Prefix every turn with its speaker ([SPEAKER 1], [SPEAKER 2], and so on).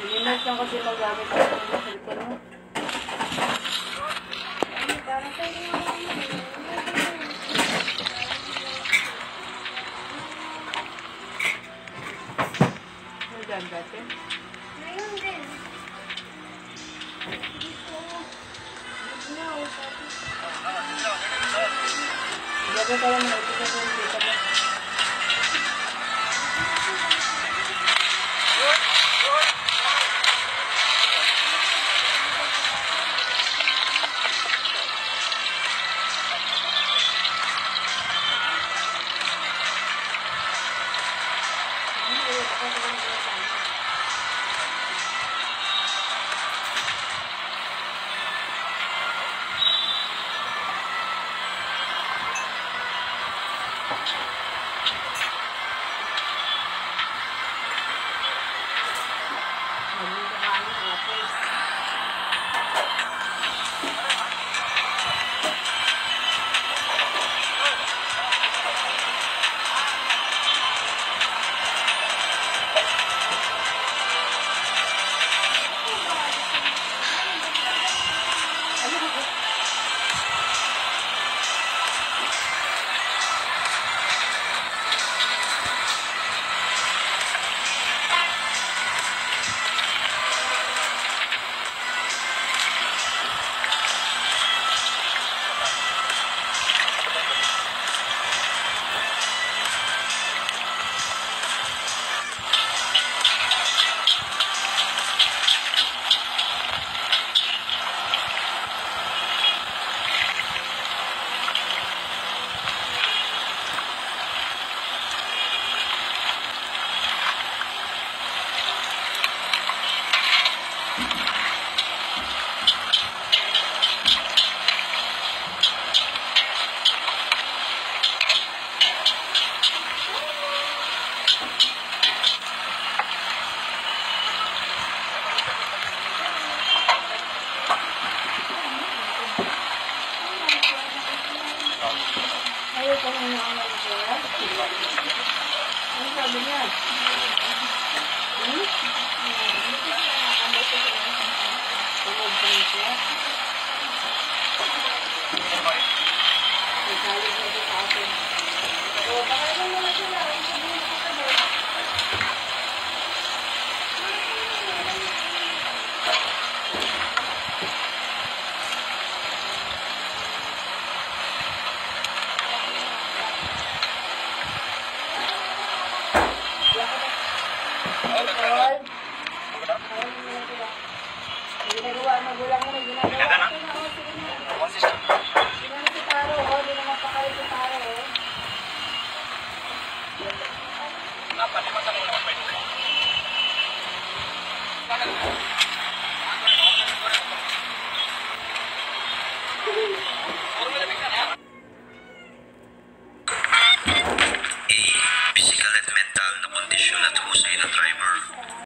[SPEAKER 1] Minimart lang kasi magamit ng cellphone mo. Ano dyan dati?
[SPEAKER 2] Ngayon din.
[SPEAKER 1] Gabi ka lang na ito kasi hindi ka ba? beneran. Hmm? Tambah beneran. Ginagawa, magulang mo na ginagawa. Ginagawa si Taro, o. Hindi naman pa kayo si Taro, o. Napalimasan